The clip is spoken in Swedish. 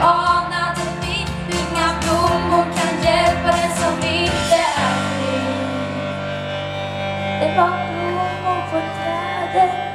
anat min Inga blommor kan hjälpa den som inte är fri Det var blommor på trädet.